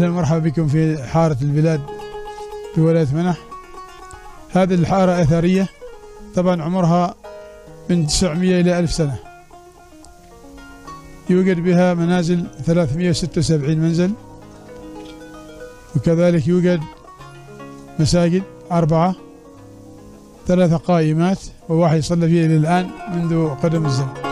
مرحبا بكم في حارة البلاد في ولاية منح. هذه الحارة أثرية. طبعا عمرها من 900 إلى 1000 سنة. يوجد بها منازل 376 منزل وكذلك يوجد مساجد أربعة ثلاثة قائمات وواحد يصلى فيها إلى الآن منذ قدم الزمن.